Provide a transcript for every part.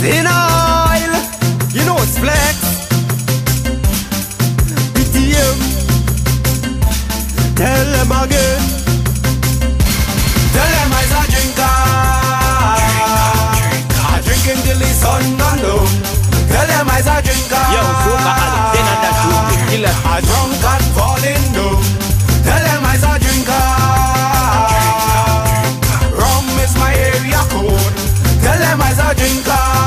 Sin oil, you know it's flex. PTM, tell them again. Tell them I's a drinker. I drinking till the sun gone down. Tell them I's a drinker. Yo, soca Alexander Tutu, killer. I drunk and falling down. Tell them I's a drinker. Rum is my area code. Tell them I's a drinker.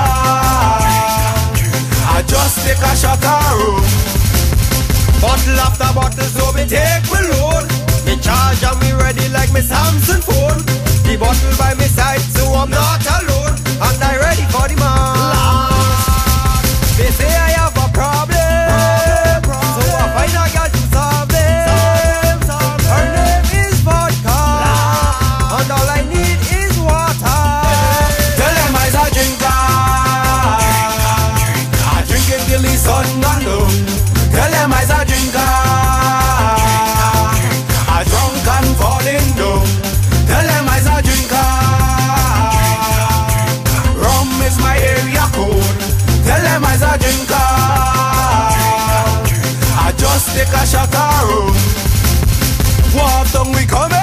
Just take a shot of. Bottle after bottle, so we take we load. Me charge and we ready like me Samsung We coming.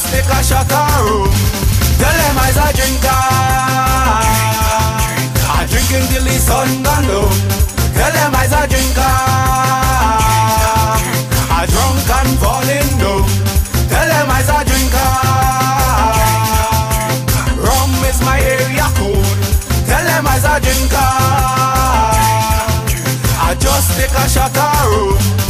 Just take a shot of rum. Tell them I's a drinker. I drinking till the sun gone down. Tell them I's a drinker. I drunk and falling down. Tell them I's a drinker. Rum is my area code. Tell them I's a drinker. I just take a shot of rum.